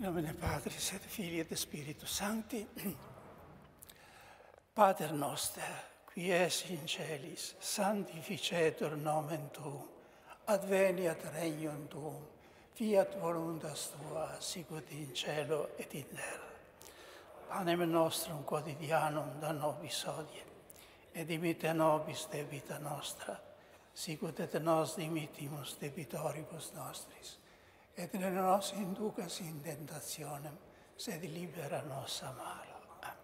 In nomine Patris et Filii et Spiritus Sancti. Pater noster, qui es in celis, sanctificetur nomen tuum, adveniat regnum tuum, fiat voluntas tua, sicut in cielo et in terra. Panem nostrum quotidianum da nobis odie, et dimite nobis debita nostra, sicut et nos dimitimus debitoribus nostris, et ne nos inducas in tentationem, sed libera nos a malo. Amen.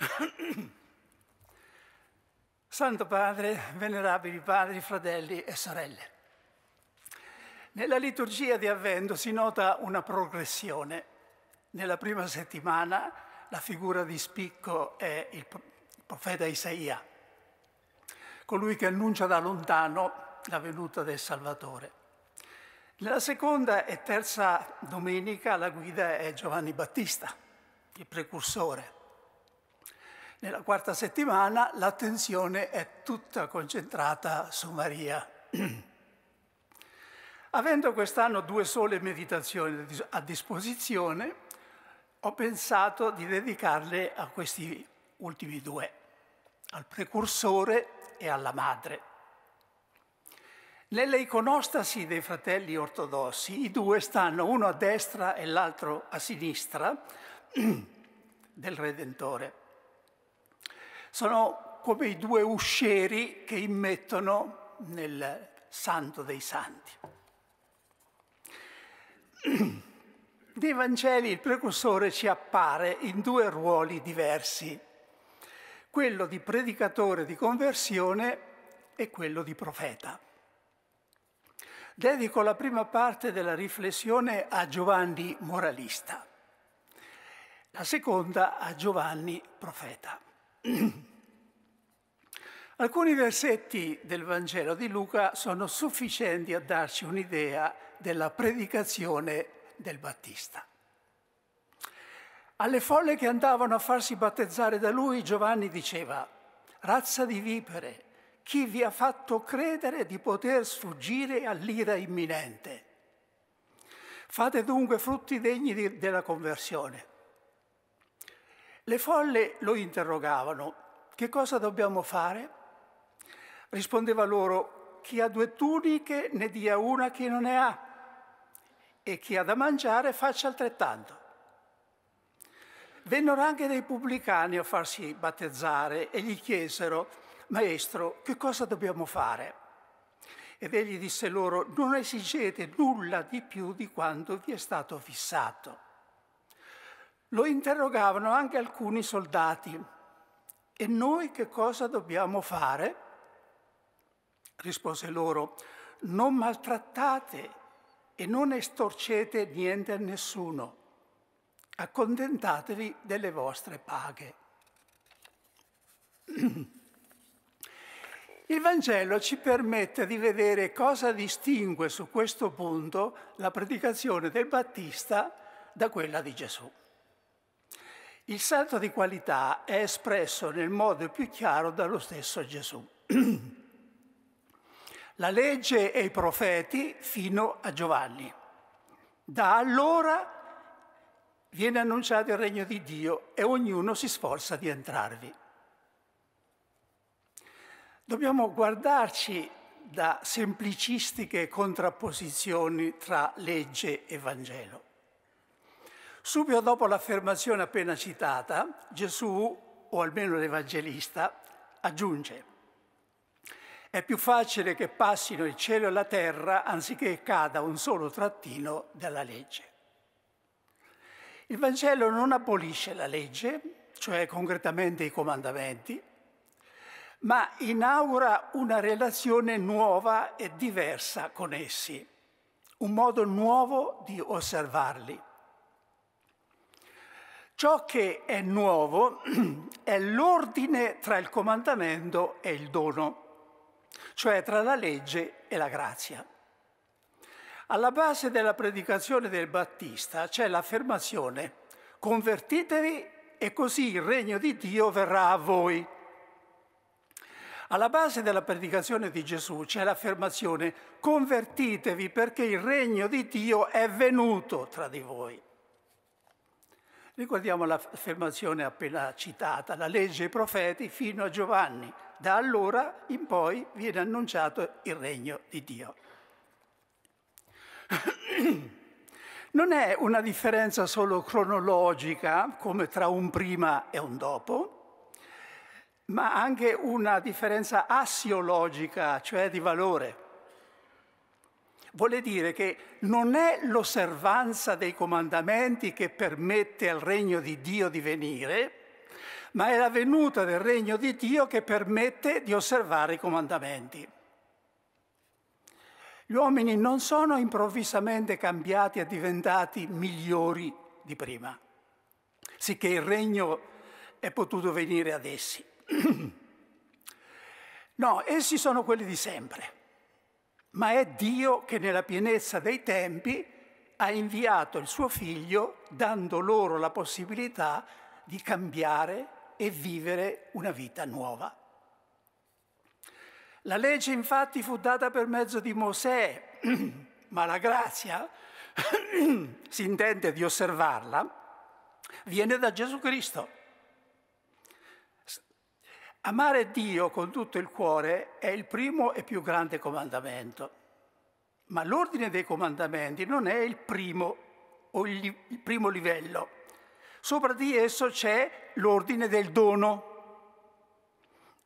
Santo Padre, venerabili padri, fratelli e sorelle. Nella liturgia di Avvento si nota una progressione. Nella prima settimana la figura di spicco è il profeta Isaia, colui che annuncia da lontano la venuta del Salvatore. Nella seconda e terza domenica la guida è Giovanni Battista, il precursore. Nella quarta settimana l'attenzione è tutta concentrata su Maria. Avendo quest'anno due sole meditazioni a disposizione, ho pensato di dedicarle a questi ultimi due, al precursore e alla madre. Nelle iconostasi dei fratelli ortodossi, i due stanno uno a destra e l'altro a sinistra del Redentore. Sono come i due uscieri che immettono nel santo dei santi. Nei Vangeli il precursore ci appare in due ruoli diversi, quello di predicatore di conversione e quello di profeta. Dedico la prima parte della riflessione a Giovanni moralista, la seconda a Giovanni profeta. Alcuni versetti del Vangelo di Luca sono sufficienti a darci un'idea della predicazione del Battista. Alle folle che andavano a farsi battezzare da lui, Giovanni diceva, razza di vipere, chi vi ha fatto credere di poter sfuggire all'ira imminente? Fate dunque frutti degni di, della conversione. Le folle lo interrogavano, che cosa dobbiamo fare? Rispondeva loro, chi ha due tuniche ne dia una chi non ne ha e chi ha da mangiare faccia altrettanto. Vennero anche dei pubblicani a farsi battezzare e gli chiesero, Maestro, che cosa dobbiamo fare? Ed egli disse loro, non esigete nulla di più di quanto vi è stato fissato. Lo interrogavano anche alcuni soldati. E noi che cosa dobbiamo fare? Rispose loro, non maltrattate e non estorcete niente a nessuno, accontentatevi delle vostre paghe. Il Vangelo ci permette di vedere cosa distingue su questo punto la predicazione del Battista da quella di Gesù. Il salto di qualità è espresso nel modo più chiaro dallo stesso Gesù. la legge e i profeti fino a Giovanni. Da allora viene annunciato il regno di Dio e ognuno si sforza di entrarvi. Dobbiamo guardarci da semplicistiche contrapposizioni tra legge e Vangelo. Subito dopo l'affermazione appena citata, Gesù, o almeno l'Evangelista, aggiunge è più facile che passino il cielo e la terra anziché cada un solo trattino della legge. Il Vangelo non abolisce la legge, cioè concretamente i comandamenti, ma inaugura una relazione nuova e diversa con essi, un modo nuovo di osservarli. Ciò che è nuovo è l'ordine tra il comandamento e il dono cioè tra la legge e la grazia. Alla base della predicazione del Battista c'è l'affermazione Convertitevi e così il regno di Dio verrà a voi. Alla base della predicazione di Gesù c'è l'affermazione convertitevi perché il regno di Dio è venuto tra di voi. Ricordiamo l'affermazione appena citata, la legge e i profeti fino a Giovanni. Da allora in poi viene annunciato il regno di Dio. Non è una differenza solo cronologica, come tra un prima e un dopo, ma anche una differenza assiologica, cioè di valore. Vuole dire che non è l'osservanza dei comandamenti che permette al regno di Dio di venire, ma è la venuta del regno di Dio che permette di osservare i comandamenti. Gli uomini non sono improvvisamente cambiati e diventati migliori di prima, sicché il regno è potuto venire ad essi. No, essi sono quelli di sempre, ma è Dio che nella pienezza dei tempi ha inviato il suo figlio dando loro la possibilità di cambiare e vivere una vita nuova. La legge infatti fu data per mezzo di Mosè, ma la grazia, si intende di osservarla, viene da Gesù Cristo. Amare Dio con tutto il cuore è il primo e più grande comandamento, ma l'ordine dei comandamenti non è il primo o il, primo livello. Sopra di esso c'è l'ordine del dono.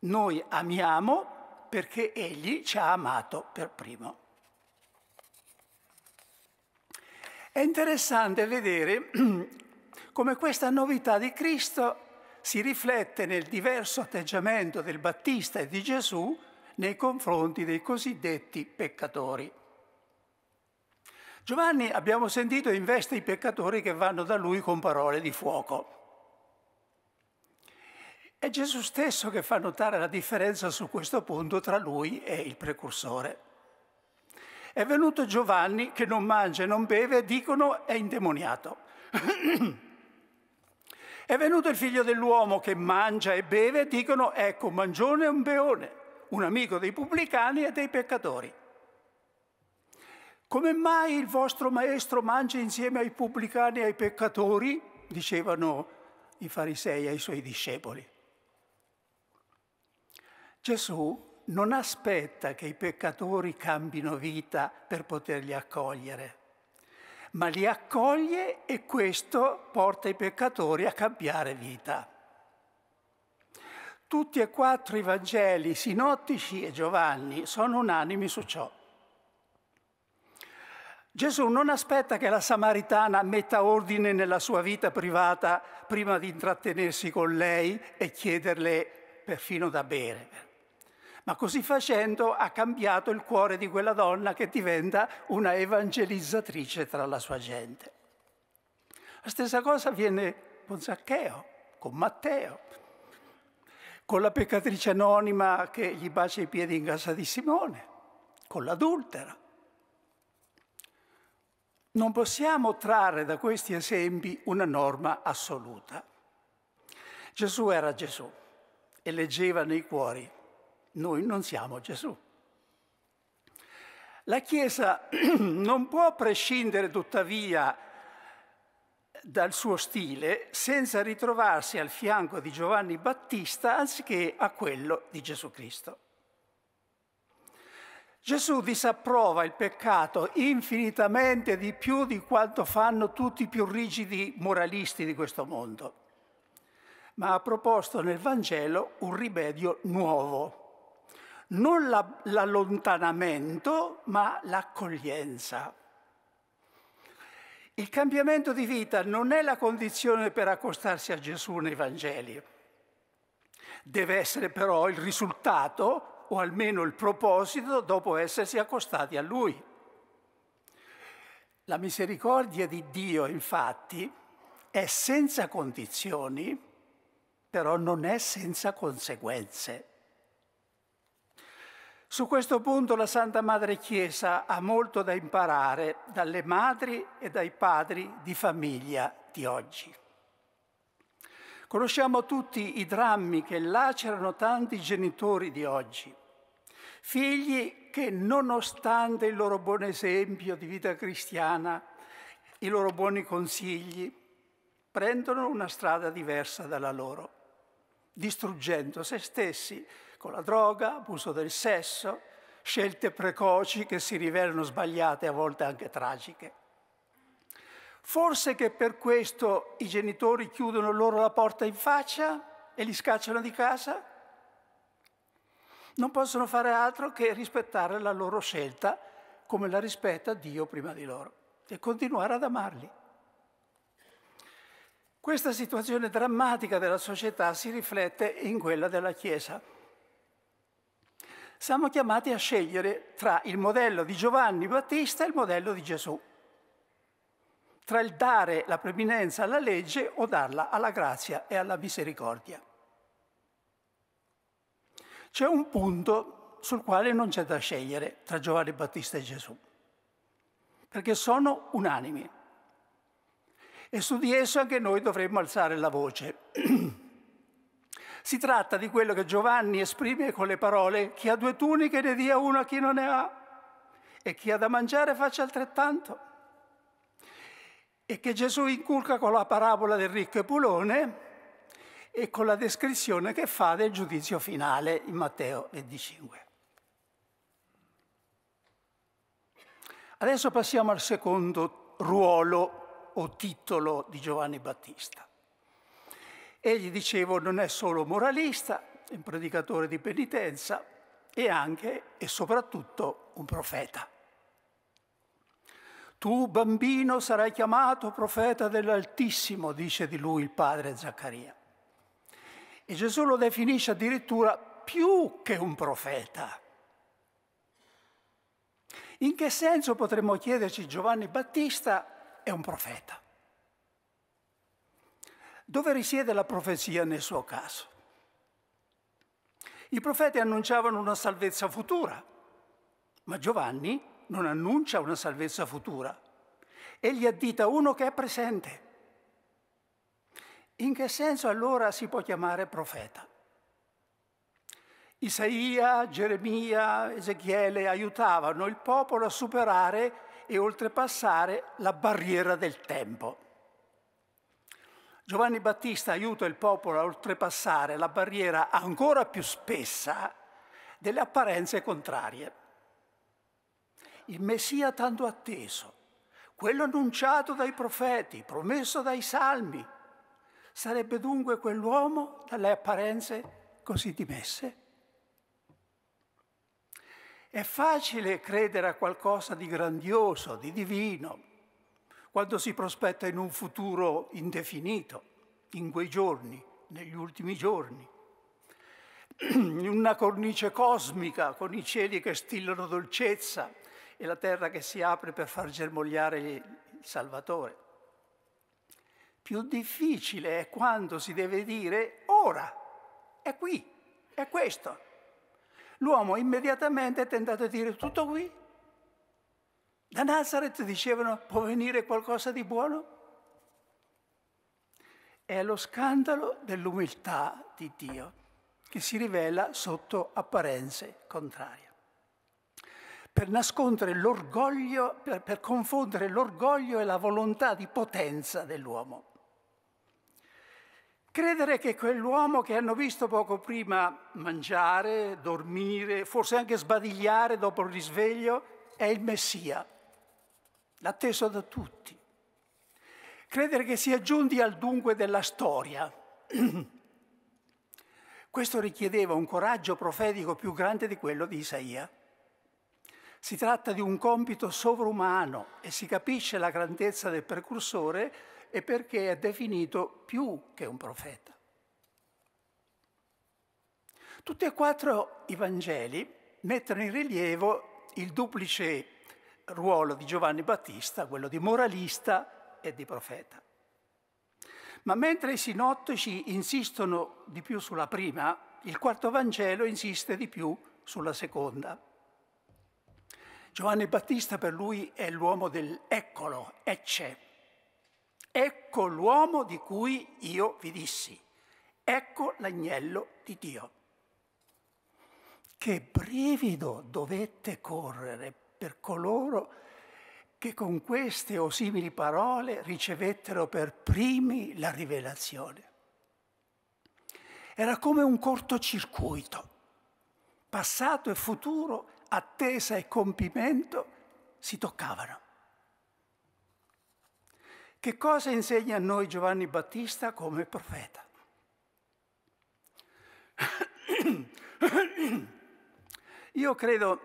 Noi amiamo perché Egli ci ha amato per primo. È interessante vedere come questa novità di Cristo si riflette nel diverso atteggiamento del Battista e di Gesù nei confronti dei cosiddetti peccatori. Giovanni, abbiamo sentito, investe i peccatori che vanno da lui con parole di fuoco. È Gesù stesso che fa notare la differenza su questo punto tra lui e il precursore. È venuto Giovanni che non mangia e non beve dicono è indemoniato. è venuto il figlio dell'uomo che mangia e beve dicono ecco mangione e un beone, un amico dei pubblicani e dei peccatori. Come mai il vostro maestro mangia insieme ai pubblicani e ai peccatori? dicevano i farisei ai suoi discepoli. Gesù non aspetta che i peccatori cambino vita per poterli accogliere, ma li accoglie e questo porta i peccatori a cambiare vita. Tutti e quattro i Vangeli, Sinottici e Giovanni, sono unanimi su ciò. Gesù non aspetta che la Samaritana metta ordine nella sua vita privata prima di intrattenersi con lei e chiederle perfino da bere ma così facendo ha cambiato il cuore di quella donna che diventa una evangelizzatrice tra la sua gente. La stessa cosa avviene con Zaccheo, con Matteo, con la peccatrice anonima che gli bacia i piedi in casa di Simone, con l'adultera. Non possiamo trarre da questi esempi una norma assoluta. Gesù era Gesù e leggeva nei cuori noi non siamo Gesù. La Chiesa non può prescindere tuttavia dal suo stile senza ritrovarsi al fianco di Giovanni Battista anziché a quello di Gesù Cristo. Gesù disapprova il peccato infinitamente di più di quanto fanno tutti i più rigidi moralisti di questo mondo, ma ha proposto nel Vangelo un rimedio nuovo non la, l'allontanamento, ma l'accoglienza. Il cambiamento di vita non è la condizione per accostarsi a Gesù nei Vangeli. Deve essere però il risultato, o almeno il proposito, dopo essersi accostati a Lui. La misericordia di Dio, infatti, è senza condizioni, però non è senza conseguenze. Su questo punto la Santa Madre Chiesa ha molto da imparare dalle madri e dai padri di famiglia di oggi. Conosciamo tutti i drammi che lacerano tanti genitori di oggi. Figli che nonostante il loro buon esempio di vita cristiana, i loro buoni consigli, prendono una strada diversa dalla loro, distruggendo se stessi con la droga, abuso del sesso, scelte precoci che si rivelano sbagliate, a volte anche tragiche. Forse che per questo i genitori chiudono loro la porta in faccia e li scacciano di casa? Non possono fare altro che rispettare la loro scelta come la rispetta Dio prima di loro e continuare ad amarli. Questa situazione drammatica della società si riflette in quella della Chiesa siamo chiamati a scegliere tra il modello di Giovanni Battista e il modello di Gesù, tra il dare la preminenza alla legge o darla alla grazia e alla misericordia. C'è un punto sul quale non c'è da scegliere tra Giovanni Battista e Gesù, perché sono unanimi. E su di esso anche noi dovremmo alzare la voce. Si tratta di quello che Giovanni esprime con le parole chi ha due tuniche ne dia una a chi non ne ha e chi ha da mangiare faccia altrettanto. E che Gesù inculca con la parabola del ricco e pulone e con la descrizione che fa del giudizio finale in Matteo 25. Adesso passiamo al secondo ruolo o titolo di Giovanni Battista. Egli, dicevo, non è solo moralista, è un predicatore di penitenza e anche e soprattutto un profeta. Tu, bambino, sarai chiamato profeta dell'Altissimo, dice di lui il padre Zaccaria. E Gesù lo definisce addirittura più che un profeta. In che senso potremmo chiederci Giovanni Battista è un profeta? Dove risiede la profezia nel suo caso? I profeti annunciavano una salvezza futura, ma Giovanni non annuncia una salvezza futura. Egli addita uno che è presente. In che senso allora si può chiamare profeta? Isaia, Geremia, Ezechiele aiutavano il popolo a superare e oltrepassare la barriera del tempo. Giovanni Battista aiuta il popolo a oltrepassare la barriera ancora più spessa delle apparenze contrarie. Il Messia tanto atteso, quello annunciato dai profeti, promesso dai salmi, sarebbe dunque quell'uomo dalle apparenze così dimesse? È facile credere a qualcosa di grandioso, di divino, quando si prospetta in un futuro indefinito, in quei giorni, negli ultimi giorni, in una cornice cosmica con i cieli che stillano dolcezza e la terra che si apre per far germogliare il Salvatore. Più difficile è quando si deve dire ora, è qui, è questo. L'uomo immediatamente è tentato a dire tutto qui, da Nazareth dicevano può venire qualcosa di buono? È lo scandalo dell'umiltà di Dio che si rivela sotto apparenze contrarie. Per nascondere l'orgoglio, per, per confondere l'orgoglio e la volontà di potenza dell'uomo. Credere che quell'uomo che hanno visto poco prima mangiare, dormire, forse anche sbadigliare dopo il risveglio, è il Messia, l'atteso da tutti. Credere che sia giunti al dunque della storia. Questo richiedeva un coraggio profetico più grande di quello di Isaia. Si tratta di un compito sovrumano e si capisce la grandezza del precursore e perché è definito più che un profeta. Tutti e quattro i Vangeli mettono in rilievo il duplice ruolo di Giovanni Battista, quello di moralista e di profeta. Ma mentre i sinottici insistono di più sulla prima, il quarto Vangelo insiste di più sulla seconda. Giovanni Battista per lui è l'uomo del eccolo, ecce. Ecco l'uomo di cui io vi dissi. Ecco l'agnello di Dio. Che brivido dovette correre per coloro che con queste o simili parole ricevettero per primi la rivelazione. Era come un cortocircuito. Passato e futuro, attesa e compimento si toccavano. Che cosa insegna a noi Giovanni Battista come profeta? Io credo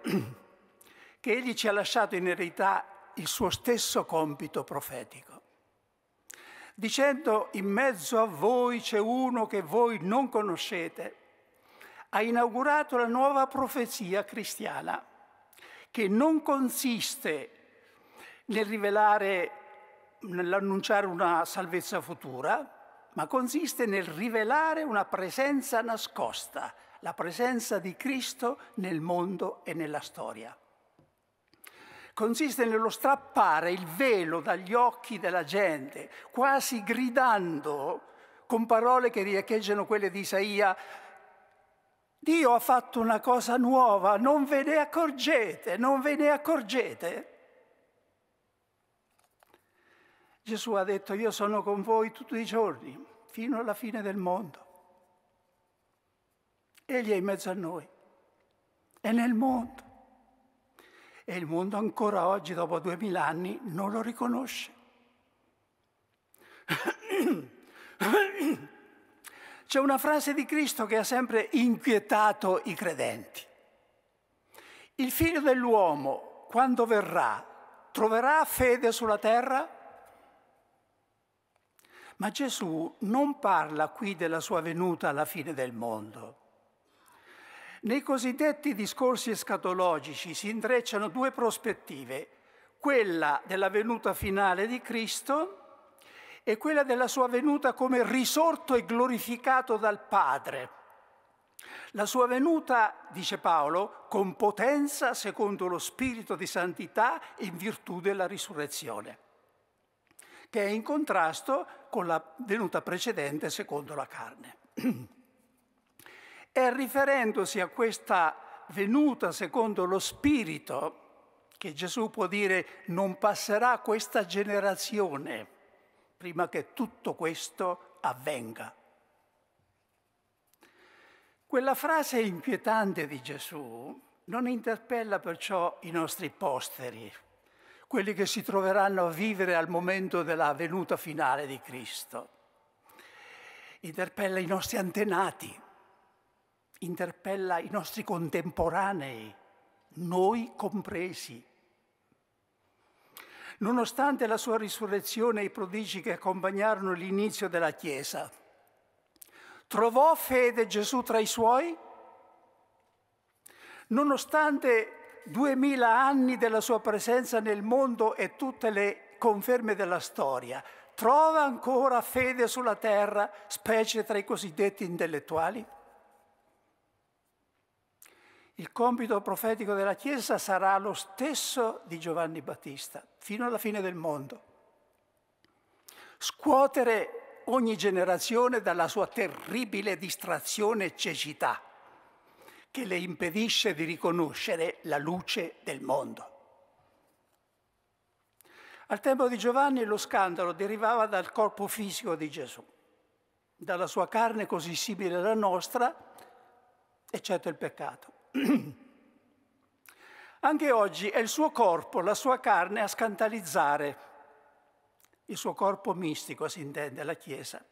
che egli ci ha lasciato in eredità il suo stesso compito profetico, dicendo in mezzo a voi c'è uno che voi non conoscete, ha inaugurato la nuova profezia cristiana, che non consiste nel rivelare, nell'annunciare una salvezza futura, ma consiste nel rivelare una presenza nascosta, la presenza di Cristo nel mondo e nella storia. Consiste nello strappare il velo dagli occhi della gente, quasi gridando con parole che riecheggiano quelle di Isaia, Dio ha fatto una cosa nuova, non ve ne accorgete, non ve ne accorgete. Gesù ha detto io sono con voi tutti i giorni, fino alla fine del mondo. Egli è in mezzo a noi, è nel mondo. E il mondo ancora oggi, dopo duemila anni, non lo riconosce. C'è una frase di Cristo che ha sempre inquietato i credenti. Il figlio dell'uomo, quando verrà, troverà fede sulla terra? Ma Gesù non parla qui della sua venuta alla fine del mondo. Nei cosiddetti discorsi escatologici si intrecciano due prospettive, quella della venuta finale di Cristo e quella della sua venuta come risorto e glorificato dal Padre. La sua venuta, dice Paolo, con potenza secondo lo spirito di santità in virtù della risurrezione che è in contrasto con la venuta precedente secondo la carne. È riferendosi a questa venuta secondo lo Spirito che Gesù può dire non passerà questa generazione prima che tutto questo avvenga. Quella frase inquietante di Gesù non interpella perciò i nostri posteri, quelli che si troveranno a vivere al momento della venuta finale di Cristo. Interpella i nostri antenati, interpella i nostri contemporanei, noi compresi. Nonostante la sua risurrezione e i prodigi che accompagnarono l'inizio della Chiesa, trovò fede Gesù tra i suoi? Nonostante duemila anni della sua presenza nel mondo e tutte le conferme della storia, trova ancora fede sulla terra, specie tra i cosiddetti intellettuali? Il compito profetico della Chiesa sarà lo stesso di Giovanni Battista, fino alla fine del mondo. Scuotere ogni generazione dalla sua terribile distrazione e cecità che le impedisce di riconoscere la luce del mondo. Al tempo di Giovanni lo scandalo derivava dal corpo fisico di Gesù, dalla sua carne così simile alla nostra, eccetto il peccato. Anche oggi è il suo corpo, la sua carne a scandalizzare, il suo corpo mistico si intende, la Chiesa,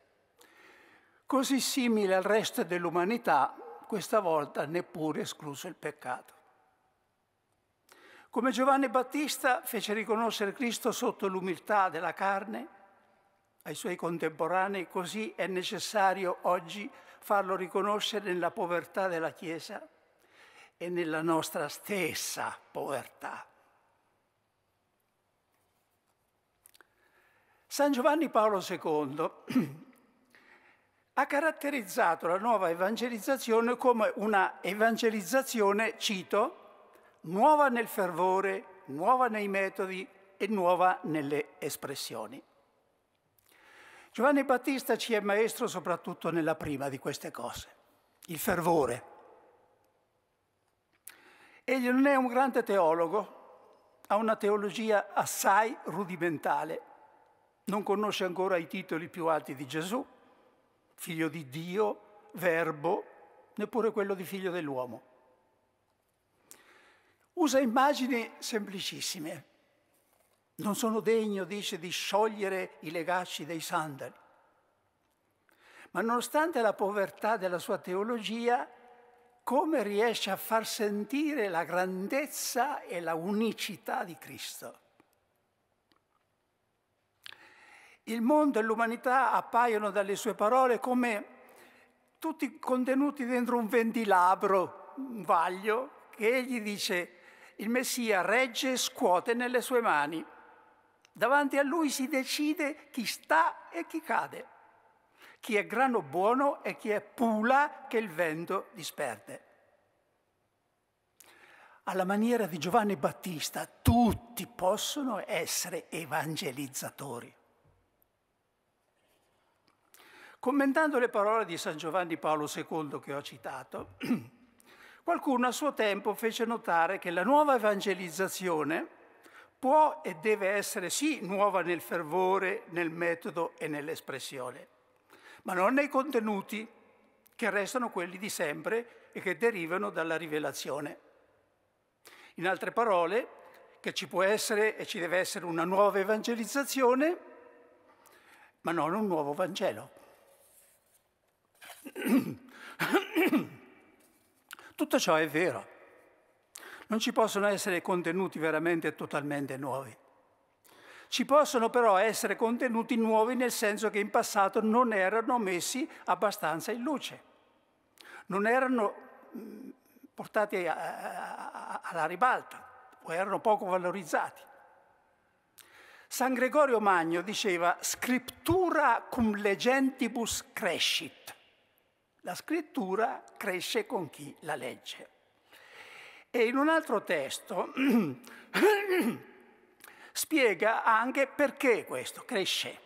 così simile al resto dell'umanità questa volta neppure escluso il peccato. Come Giovanni Battista fece riconoscere Cristo sotto l'umiltà della carne ai suoi contemporanei, così è necessario oggi farlo riconoscere nella povertà della Chiesa e nella nostra stessa povertà. San Giovanni Paolo II ha caratterizzato la nuova evangelizzazione come una evangelizzazione, cito, nuova nel fervore, nuova nei metodi e nuova nelle espressioni. Giovanni Battista ci è maestro soprattutto nella prima di queste cose, il fervore. Egli non è un grande teologo, ha una teologia assai rudimentale, non conosce ancora i titoli più alti di Gesù, figlio di Dio, verbo, neppure quello di figlio dell'uomo. Usa immagini semplicissime. Non sono degno, dice, di sciogliere i legacci dei sandali. Ma nonostante la povertà della sua teologia, come riesce a far sentire la grandezza e la unicità di Cristo. Il mondo e l'umanità appaiono dalle sue parole come tutti contenuti dentro un ventilabro, un vaglio, che egli dice il Messia regge e scuote nelle sue mani. Davanti a lui si decide chi sta e chi cade chi è grano buono e chi è pula che il vento disperde. Alla maniera di Giovanni Battista, tutti possono essere evangelizzatori. Commentando le parole di San Giovanni Paolo II che ho citato, qualcuno a suo tempo fece notare che la nuova evangelizzazione può e deve essere sì nuova nel fervore, nel metodo e nell'espressione, ma non nei contenuti che restano quelli di sempre e che derivano dalla rivelazione. In altre parole, che ci può essere e ci deve essere una nuova evangelizzazione, ma non un nuovo Vangelo. Tutto ciò è vero. Non ci possono essere contenuti veramente totalmente nuovi. Ci possono però essere contenuti nuovi nel senso che in passato non erano messi abbastanza in luce, non erano portati alla ribalta o erano poco valorizzati. San Gregorio Magno diceva scriptura cum legentibus crescit. La scrittura cresce con chi la legge. E in un altro testo spiega anche perché questo cresce.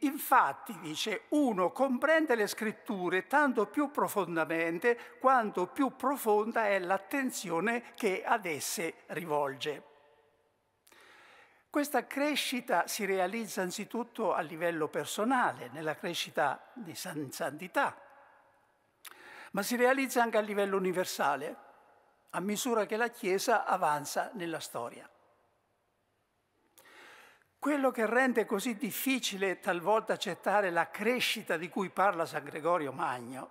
Infatti, dice, uno comprende le scritture tanto più profondamente quanto più profonda è l'attenzione che ad esse rivolge. Questa crescita si realizza anzitutto a livello personale, nella crescita di santità, ma si realizza anche a livello universale, a misura che la Chiesa avanza nella storia. Quello che rende così difficile talvolta accettare la crescita di cui parla San Gregorio Magno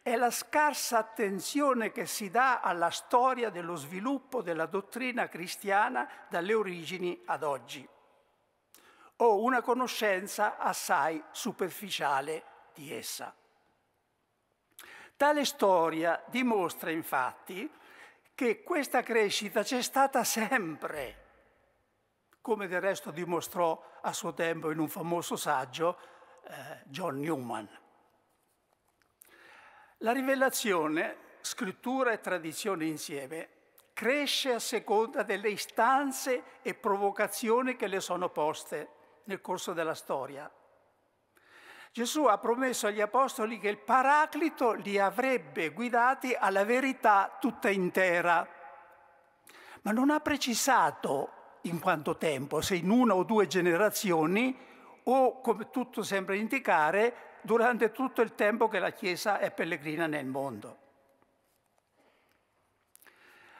è la scarsa attenzione che si dà alla storia dello sviluppo della dottrina cristiana dalle origini ad oggi, o una conoscenza assai superficiale di essa. Tale storia dimostra infatti che questa crescita c'è stata sempre come del resto dimostrò a suo tempo in un famoso saggio eh, John Newman. La rivelazione, scrittura e tradizione insieme, cresce a seconda delle istanze e provocazioni che le sono poste nel corso della storia. Gesù ha promesso agli apostoli che il Paraclito li avrebbe guidati alla verità tutta intera, ma non ha precisato in quanto tempo, se in una o due generazioni o, come tutto sembra indicare, durante tutto il tempo che la Chiesa è pellegrina nel mondo.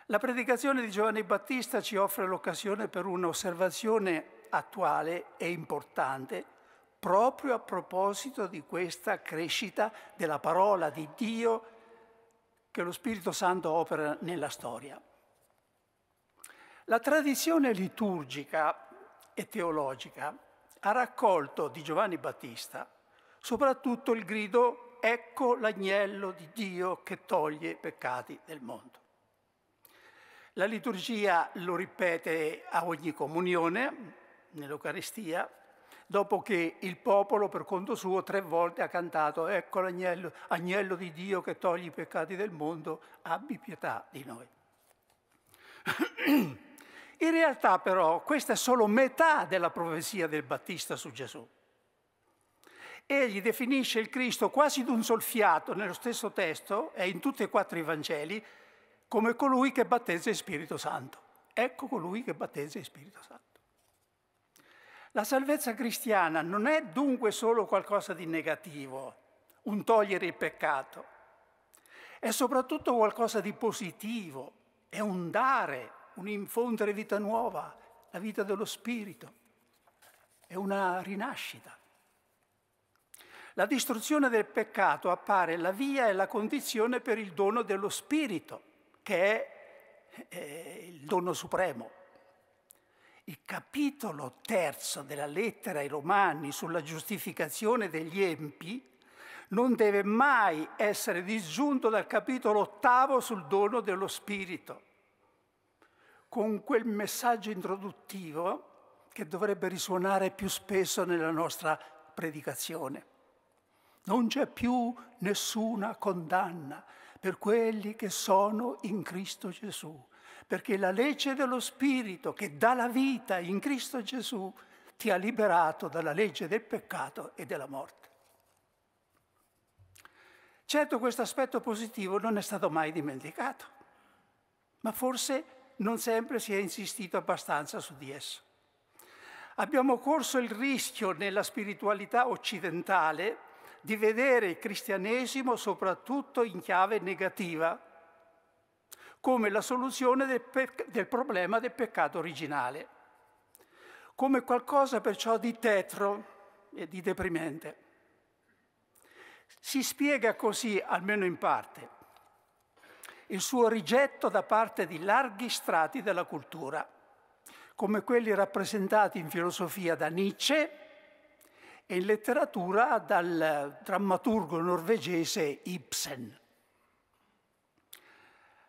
La predicazione di Giovanni Battista ci offre l'occasione per un'osservazione attuale e importante proprio a proposito di questa crescita della parola di Dio che lo Spirito Santo opera nella storia. La tradizione liturgica e teologica ha raccolto di Giovanni Battista soprattutto il grido ecco l'agnello di Dio che toglie i peccati del mondo. La liturgia lo ripete a ogni comunione, nell'Eucaristia, dopo che il popolo per conto suo tre volte ha cantato ecco l'agnello agnello di Dio che toglie i peccati del mondo, abbi pietà di noi. In realtà però questa è solo metà della profezia del Battista su Gesù. egli definisce il Cristo quasi d'un sol fiato nello stesso testo e in tutti e quattro i Vangeli come colui che battezza in Spirito Santo. Ecco colui che battezza in Spirito Santo. La salvezza cristiana non è dunque solo qualcosa di negativo, un togliere il peccato, è soprattutto qualcosa di positivo, è un dare, un infondere vita nuova, la vita dello Spirito, è una rinascita. La distruzione del peccato appare la via e la condizione per il dono dello Spirito, che è, è il dono supremo. Il capitolo terzo della lettera ai Romani sulla giustificazione degli empi non deve mai essere disgiunto dal capitolo ottavo sul dono dello Spirito, con quel messaggio introduttivo che dovrebbe risuonare più spesso nella nostra predicazione. Non c'è più nessuna condanna per quelli che sono in Cristo Gesù, perché la legge dello Spirito che dà la vita in Cristo Gesù ti ha liberato dalla legge del peccato e della morte. Certo questo aspetto positivo non è stato mai dimenticato, ma forse non sempre si è insistito abbastanza su di esso. Abbiamo corso il rischio nella spiritualità occidentale di vedere il cristianesimo soprattutto in chiave negativa, come la soluzione del, del problema del peccato originale, come qualcosa perciò di tetro e di deprimente. Si spiega così, almeno in parte, il suo rigetto da parte di larghi strati della cultura, come quelli rappresentati in filosofia da Nietzsche e in letteratura dal drammaturgo norvegese Ibsen.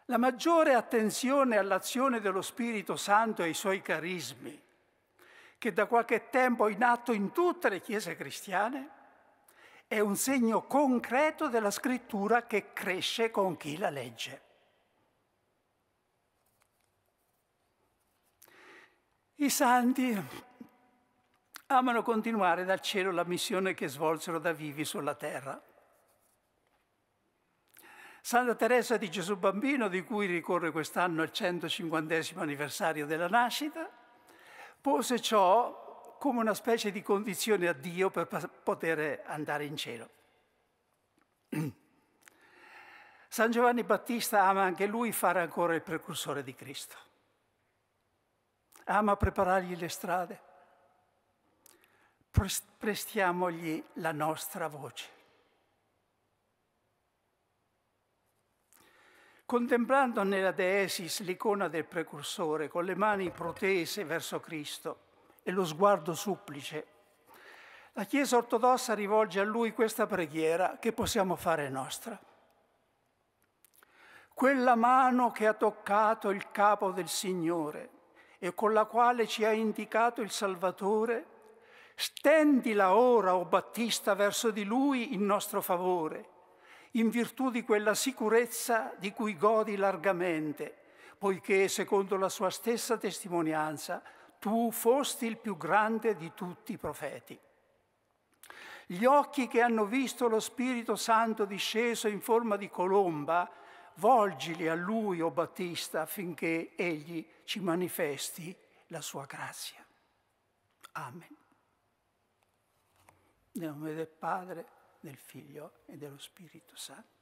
La maggiore attenzione all'azione dello Spirito Santo e ai suoi carismi, che da qualche tempo è in atto in tutte le chiese cristiane, è un segno concreto della scrittura che cresce con chi la legge. I santi amano continuare dal cielo la missione che svolsero da vivi sulla terra. Santa Teresa di Gesù Bambino, di cui ricorre quest'anno il 150 anniversario della nascita, pose ciò come una specie di condizione a Dio per poter andare in cielo. San Giovanni Battista ama anche lui fare ancora il precursore di Cristo. Ama preparargli le strade. Prestiamogli la nostra voce. Contemplando nella Deesis l'icona del precursore con le mani protese verso Cristo e lo sguardo supplice, la Chiesa ortodossa rivolge a lui questa preghiera che possiamo fare nostra. Quella mano che ha toccato il capo del Signore e con la quale ci ha indicato il Salvatore, stendila ora, o oh Battista, verso di lui in nostro favore in virtù di quella sicurezza di cui godi largamente, poiché, secondo la sua stessa testimonianza, tu fosti il più grande di tutti i profeti. Gli occhi che hanno visto lo Spirito Santo disceso in forma di colomba, volgili a Lui, o oh Battista, affinché Egli ci manifesti la sua grazia. Amen. Nel nome del Padre, del Figlio e dello Spirito Santo.